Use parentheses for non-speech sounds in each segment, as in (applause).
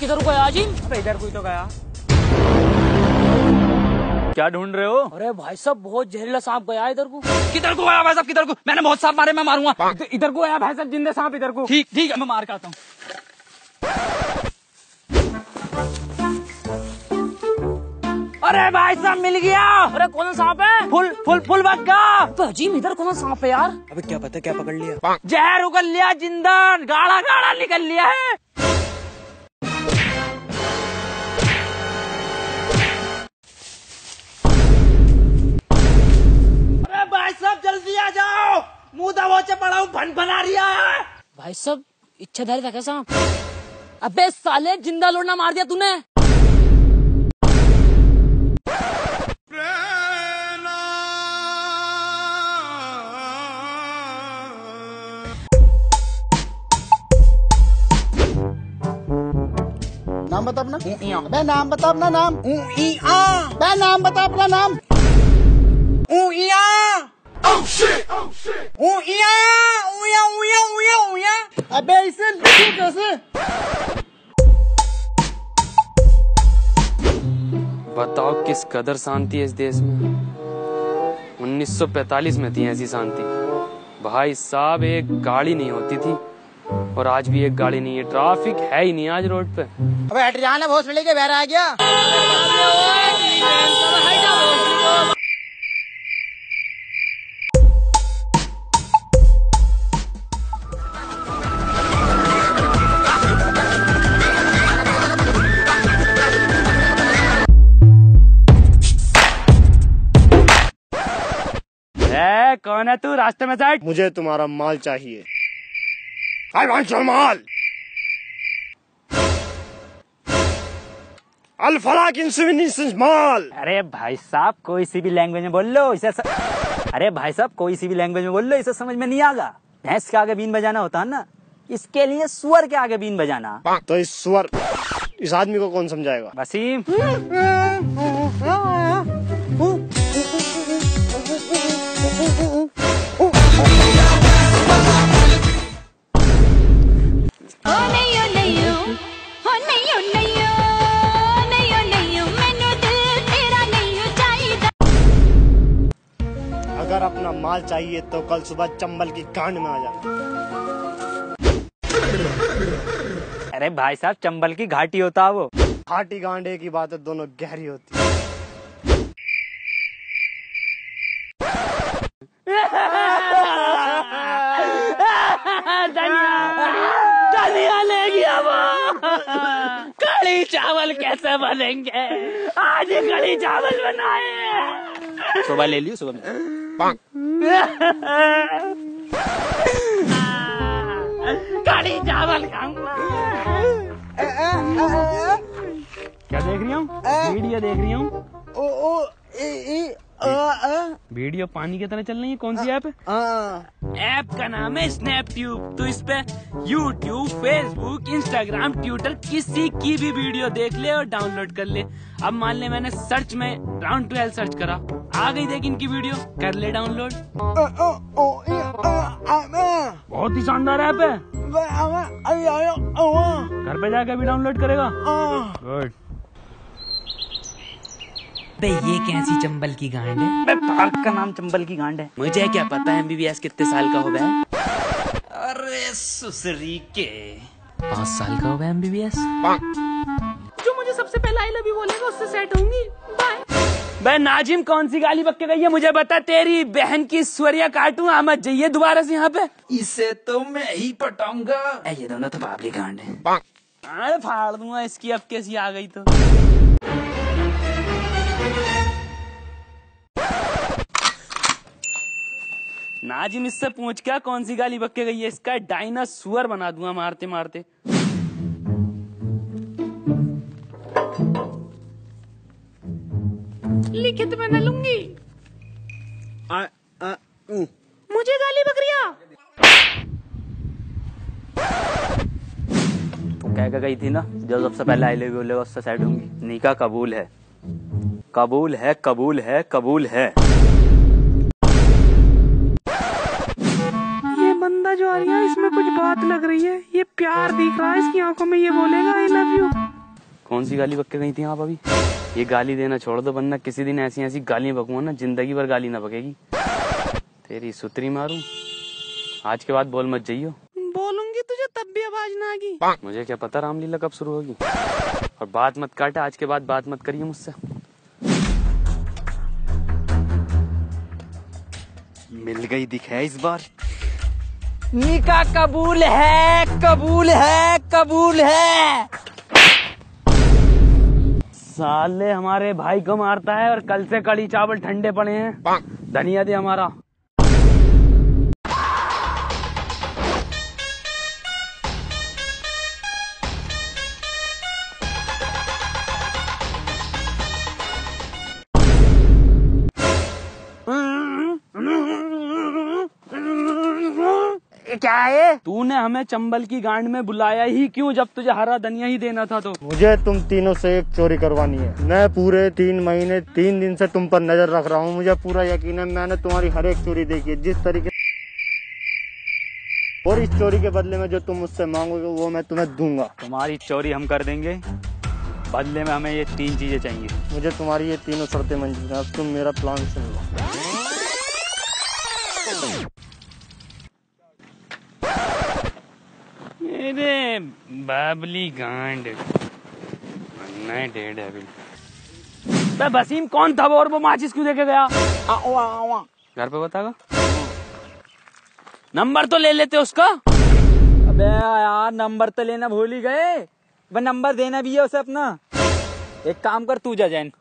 किधर को आया जी अबे इधर कोई तो गया। क्या ढूंढ रहे हो? अरे भाई साहब बहुत जहरीला सांप गया इधर को। किधर को आया भाई साहब किधर को? मैंने बहुत सांप मारे मैं मारूँगा। इधर- इधर को आया भाई साहब जिंदे सांप इधर को। ठीक ठीक है मैं मार के आता हूँ। अरे भाई साहब मिल गया। अरे कौन सा सांप है? फुल फुल फुल बग्गा अबे अजीब इधर कौन सा सांप है यार? अबे क्या पता क्या पकड़ लिया। जहर उगल लिया ज़िंदा गाढ़ा गाढ़ा निकल लिया है। मुँह दबोचे पड़ा हूँ भन भना रिया है। भाई साहब इच्छाधारी था क्या सांप अबे साले ज़िंदा लोड़ना मार दिया तूने। नाम बता अपना। बे नाम बता अपना नाम। बे नाम बता अपना नाम। बताओ किस कदर शांति है इस देश में? 1945 में थी ऐसी शांति। भाई साहब, एक गाड़ी नहीं होती थी, और आज भी एक गाड़ी नहीं है। ट्रैफ़िक है ही नहीं आज रोड पे। अबे हट जाना भोसड़ी के बहरा आ गया। कौन है तू? रास्ते में साइड मुझे तुम्हारा माल चाहिए। माल। अल फलाक इंसुविनिसेंस माल। अरे भाई साहब कोई सी भी लैंग्वेज में बोल लो इसे स... अरे भाई साहब कोई सी भी लैंग्वेज में बोल लो इसे समझ में नहीं आगा भैंस के आगे बीन बजाना होता है ना इसके लिए सुअर के आगे बीन बजाना। तो इस स्वर इस आदमी को कौन समझाएगा? वसीम। (laughs) चाहिए तो कल सुबह चंबल की कांड में आ जाना अरे भाई साहब चंबल की घाटी होता है वो। घाटी गांडे की बात है दोनों गहरी होती। है धनिया ले गया वो। कड़ी चावल कैसे बनेंगे? आज ही कड़ी चावल बनाए। सुबह ले लियो सुबह में। कड़ी चावल खाऊँगा क्या देख रही हूँ? वीडियो देख रही हूँ? वीडियो पानी की तरह चल रही है? कौन सी ऐप? ऐप का नाम है स्नैपट्यूब तो इस पे यूट्यूब फेसबुक इंस्टाग्राम ट्विटर किसी की भी वीडियो देख ले और डाउनलोड कर ले। अब मान ले मैंने सर्च में राउंड ट्वेल्व सर्च करा। आ गई देख इनकी वीडियो। कर ले डाउनलोड बहुत ही शानदार ऐप है। घर पे जाके भी डाउनलोड करेगा। गुड बे ये कैसी चंबल की गांड है? पार्क का नाम चंबल की गांड है। मुझे क्या पता है एमबीबीएस कितने साल का होगा? अरे सुसरी के। पाँच साल का होगा एमबीबीएस जो मुझे सबसे पहले आई लव यू बोलेगा उससे सेट होंगी। बाय बे नाजिम कौन सी गाली बक के गई है? मुझे बता तेरी बहन की स्वरिया काटू आमद जाइए दोबारा से यहाँ पे। इसे तो मैं ही पटाऊँगा। ये दोनों तो बाबली गांड है। अरे फाड़ दूँगा इसकी अब कैसी आ गई तो? नाजिम इससे पूछ क्या कौन सी गाली बक के गई है? इसका डायनासोर बना दूँगा मारते मारते। लिखित में न लूँगी। मुझे गाली बकरिया तो कह के गई थी ना जो सबसे पहले आई लव बोलेगा उससे सेट होंगी। निका कबूल है। कबूल है कबूल है कबूल है। आ रहा है इसमें कुछ बात लग रही है। ये प्यार दिख रहा है इसकी आँखों में ये बोलेगा आई लव यू कौन सी गाली बक के गई थी आप अभी? ये गाली देना छोड़ दो वरना किसी दिन ऐसी ऐसी गालियाँ बकूँगा ना ज़िंदगी भर गाली ना बकेगी तेरी सुतरी मारूं? आज के बाद बोल मत जाइयो। बोलूँगी तुझे तब भी आवाज़ ना आगी मुझे क्या पता रामलीला कब शुरू होगी? और बात मत काटे आज के बाद बात मत करिए मुझसे। मिल गई दिखे इस बार। निका कबूल है कबूल है कबूल है। साले हमारे भाई को मारता है और कल से कड़ी चावल ठंडे पड़े हैं। धनिया दे हमारा। क्या है? तूने हमें चंबल की गांड में बुलाया ही क्यों जब तुझे हरा धनिया ही देना था तो? मुझे तुम तीनों से एक चोरी करवानी है। मैं पूरे तीन महीने तीन दिन से तुम पर नज़र रख रहा हूँ। मुझे पूरा यकीन है मैंने तुम्हारी हर एक चोरी देखी है। जिस तरीके और इस चोरी के बदले में जो तुम मुझसे मांगोगे वो मैं तुम्हें दूँगा। तुम्हारी चोरी हम कर देंगे। बदले में हमें ये तीन चीज़ें चाहिए। मुझे तुम्हारी ये तीनों शर्तें मंजूर हैं। अब तुम मेरा प्लान सुन लो। मेरे बाबली गांड। नए डेढ़ है अभी। बे वसीम कौन था वो और वो माचिस क्यों देके गया? घर पे बतागा? नंबर तो ले लेते उसका। अबे यार नंबर तो लेना भूल ही गए। वह नंबर देना भी है उसे अपना। एक काम कर तू जा जैन।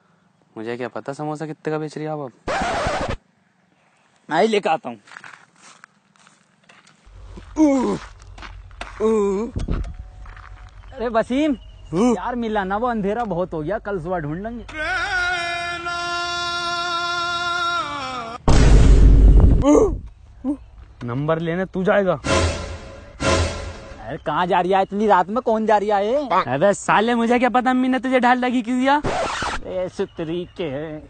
मुझे क्या पता समोसा कितने का बेच रही आप अब? मैं ही लेकर आता हूँ। अरे वसीम यार मिला ना वो अंधेरा बहुत हो गया कल सुबह ढूंढ लेंगे। नंबर लेने तू जाएगा। अरे कहाँ जा रही है? इतनी रात में कौन जा रही है? अबे साले मुझे क्या पता अम्मी ने तुझे ढाल लगी क्यों दिया? ऐसे तरीके है।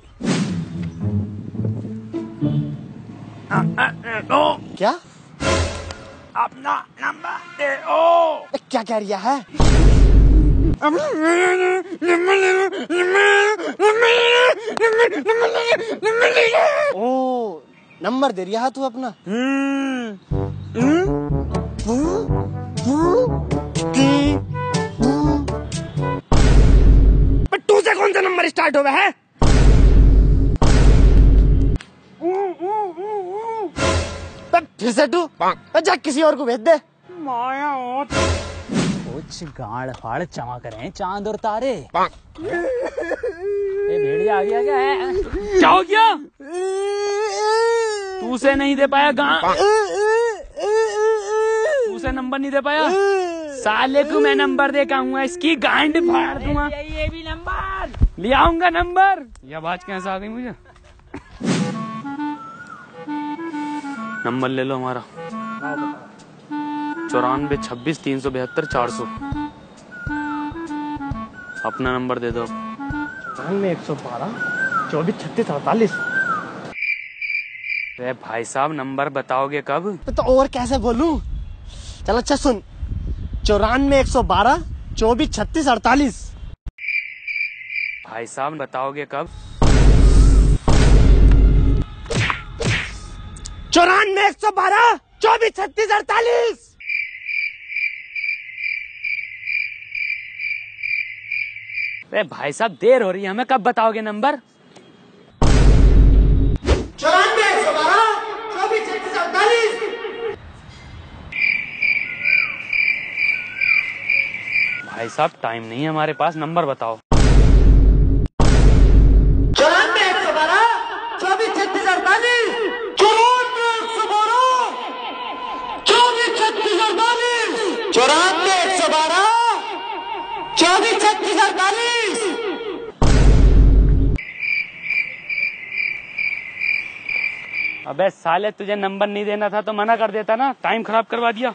क्या? अपना नंबर दे ओ क्या कह रिया है? ओ नंबर दे रिया है तू अपना। टू से कौन सा नंबर स्टार्ट हुआ है? फिर से तू? बे, जा किसी और को भेज दे। माया कुछ गाड़ फाड़ चमक रहे हैं चाँद और तारे। ये भेड़िया आ गया क्या? है? क्या हो गया? तू से नहीं दे पाया गां। तू से नंबर नहीं दे पाया? साले को मैं नंबर दे के आऊँगा इसकी गांड फाड़ दूँगा। ये भी नंबर। ले आऊँगा नंबर। ये आवाज़ कैसे आ गई मुझे? नंबर ले लो हमारा। चौरानवे छब्बीस तीन सौ बहत्तर चार सौ। अपना नंबर दे दो। में एक सौ बारह चौबीस छत्तीस अड़तालीस। अरे भाई साहब नंबर बताओगे कब? तो और कैसे बोलूँ? चल अच्छा सुन। चौरानवे एक सौ बारह चौबीस छत्तीस अड़तालीस। भाई साहब बताओगे कब? चौरानवे एक सौ बारह चौबीस छत्तीस अड़तालीस। अरे भाई साहब देर हो रही है हमें कब बताओगे नंबर? चौरानवे एक सौ बारह चौबीस छत्तीस अड़तालीस। भाई साहब टाइम नहीं है हमारे पास नंबर बताओ चौरानवे एक सौ बारह चौबीस छत्तीस अड़तालीस चौरानवे एक सौ बारह चौबीस छत्तीस अड़तालीस चौरानवे एक सौ बारह चौबीस छत्तीस अड़तालीस अबे साले तुझे नंबर नहीं देना था तो मना कर देता ना। टाइम खराब करवा दिया।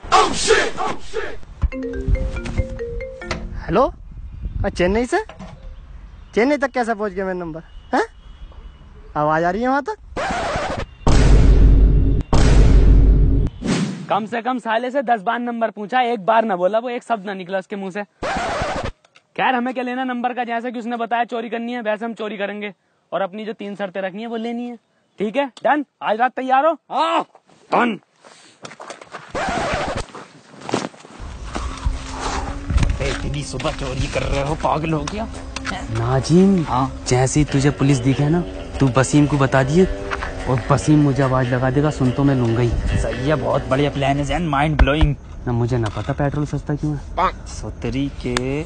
हेलो? चेन्नई से? चेन्नई तक कैसे पहुँच गया मेरा नंबर? है? आवाज़ आ रही है वहाँ तक? कम से कम साले से दस बार नंबर पूछा एक बार ना बोला वो एक शब्द ना निकला उसके मुँह से। खैर हमें क्या लेना नंबर का? जैसे कि उसने बताया चोरी करनी है वैसे हम चोरी करेंगे। और अपनी जो तीन शर्तें रखनी है वो लेनी है। ठीक है? डन आज रात तैयार हो? हाँ। डन इतनी सुबह चोरी कर रहे हो पागल हो गया। नाजिम हाँ। जैसे ही तुझे पुलिस दिखे ना तू बसीम को बता दिए और बसीम मुझे आवाज़ लगा देगा सुन तो मैं लूँगा ही। सही है बहुत बढ़िया प्लान है जैन माइंड ब्लोइंग ना मुझे ना पता पेट्रोल सस्ता क्यों है? सोतरी के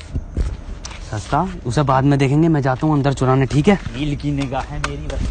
सस्ता? उसे बाद में देखेंगे मैं जाता हूँ अंदर चुराने ठीक है? नील की निगाह है मेरी बस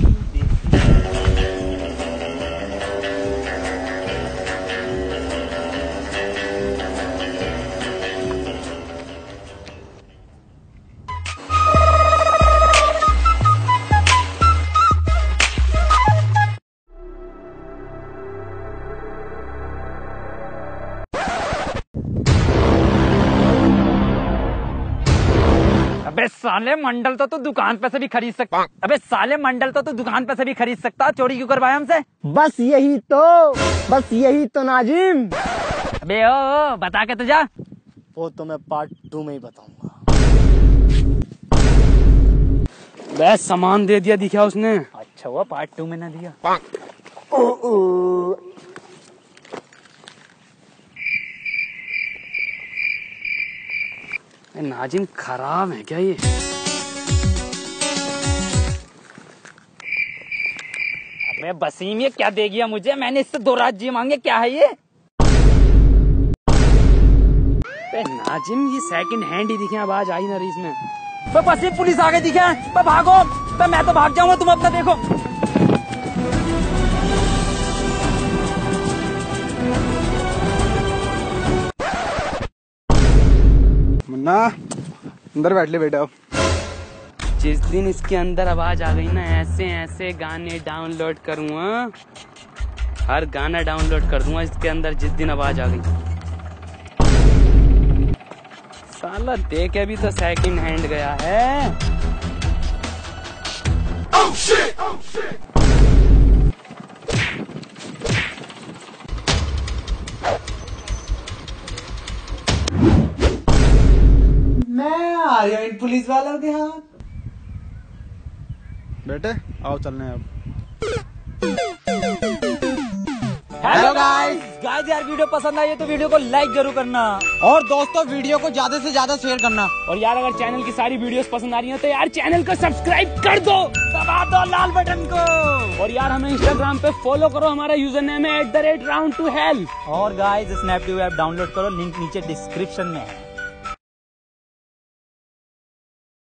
अबे साले मंडल तो तू दुकान पे से भी खरीद सकता अबे साले मंडल तो तू दुकान पे से भी खरीद सकता चोरी क्यों करवाया हमसे? बस यही तो बस यही तो नाजिम। अबे ओ, ओ बता के तुझा वो तो मैं पार्ट टू में ही बताऊँगा। बस सामान दे दिया दिखा उसने। अच्छा हुआ पार्ट टू में ना दिया। ए, नाजिम खराब है क्या ये? अबे बसीम ये क्या दे गया मुझे? मैंने इससे दो राज्य मांगे क्या है ये? नाजिम ये सेकंड हैंड ही दिखे आवाज़ आई ना रही इसमें। बे बसीम पुलिस आगे दिखे बे भागो। बे मैं तो भाग जाऊँगा तुम अपना देखो। मुन्ना। अंदर बैठ ले बेटा। जिस दिन इसके अंदर आवाज़ आ गई ना ऐसे ऐसे गाने डाउनलोड करूँगा। हर गाना डाउनलोड कर दूँगा इसके अंदर जिस दिन आवाज़ आ गई। साला देख अभी तो सेकंड हैंड गया है। मैं पुलिस वालों के हाथ। बेटे आओ चलने हैं अब। हेलो गाइस गाइस यार वीडियो पसंद आई है तो वीडियो को लाइक ज़रूर करना। और दोस्तों वीडियो को ज़्यादा से ज़्यादा शेयर करना। और यार अगर चैनल की सारी वीडियोस पसंद आ रही हैं तो यार चैनल को सब्सक्राइब कर दो। दबा दो लाल बटन को। और यार हमें इंस्टाग्राम पे फॉलो करो। हमारा यूज़र नेम है at the rate round to help और गाइस स्नैपडील ऐप डाउनलोड करो। लिंक नीचे डिस्क्रिप्शन में है।